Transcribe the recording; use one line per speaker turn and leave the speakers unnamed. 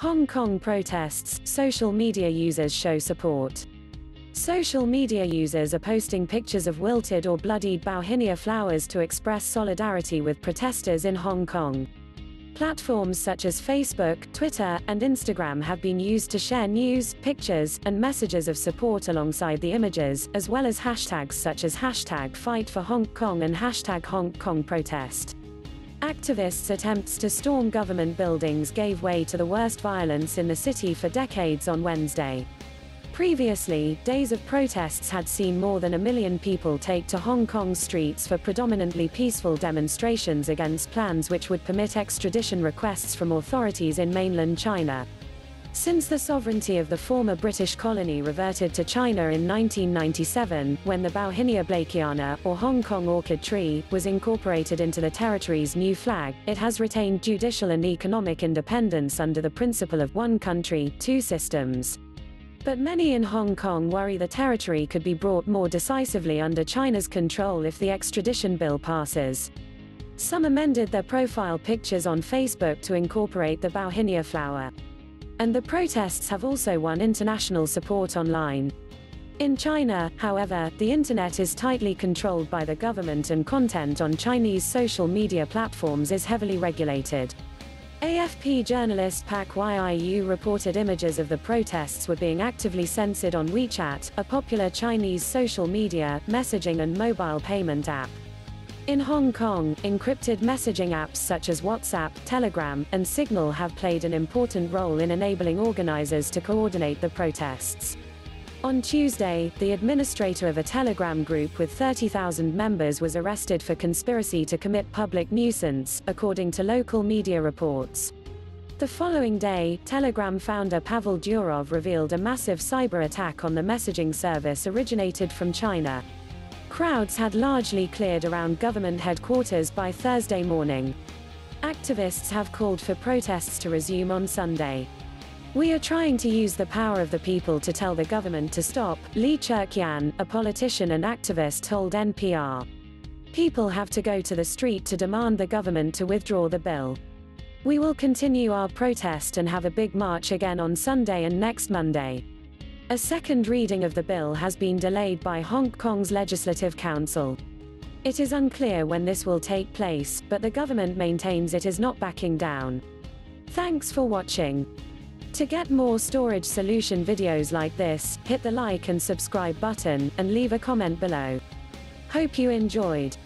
Hong Kong protests, social media users show support. Social media users are posting pictures of wilted or bloodied bauhinia flowers to express solidarity with protesters in Hong Kong. Platforms such as Facebook, Twitter, and Instagram have been used to share news, pictures, and messages of support alongside the images, as well as hashtags such as hashtag Fight for Hong Kong and hashtag Hong Kong Protest. Activists' attempts to storm government buildings gave way to the worst violence in the city for decades on Wednesday. Previously, days of protests had seen more than a million people take to Hong Kong's streets for predominantly peaceful demonstrations against plans which would permit extradition requests from authorities in mainland China. Since the sovereignty of the former British colony reverted to China in 1997, when the Bauhinia blakeana, or Hong Kong orchid tree, was incorporated into the territory's new flag, it has retained judicial and economic independence under the principle of one country, two systems. But many in Hong Kong worry the territory could be brought more decisively under China's control if the extradition bill passes. Some amended their profile pictures on Facebook to incorporate the Bauhinia flower. And the protests have also won international support online. In China, however, the internet is tightly controlled by the government and content on Chinese social media platforms is heavily regulated. AFP journalist Pak Yiu reported images of the protests were being actively censored on WeChat, a popular Chinese social media, messaging and mobile payment app. In Hong Kong, encrypted messaging apps such as WhatsApp, Telegram, and Signal have played an important role in enabling organizers to coordinate the protests. On Tuesday, the administrator of a Telegram group with 30,000 members was arrested for conspiracy to commit public nuisance, according to local media reports. The following day, Telegram founder Pavel Durov revealed a massive cyber attack on the messaging service originated from China. Crowds had largely cleared around government headquarters by Thursday morning. Activists have called for protests to resume on Sunday. We are trying to use the power of the people to tell the government to stop, Lee Cheuk-yan, a politician and activist told NPR. People have to go to the street to demand the government to withdraw the bill. We will continue our protest and have a big march again on Sunday and next Monday. A second reading of the bill has been delayed by Hong Kong's Legislative Council. It is unclear when this will take place, but the government maintains it is not backing down. Thanks for watching. To get more storage solution videos like this, hit the like and subscribe button, and leave a comment below. Hope you enjoyed.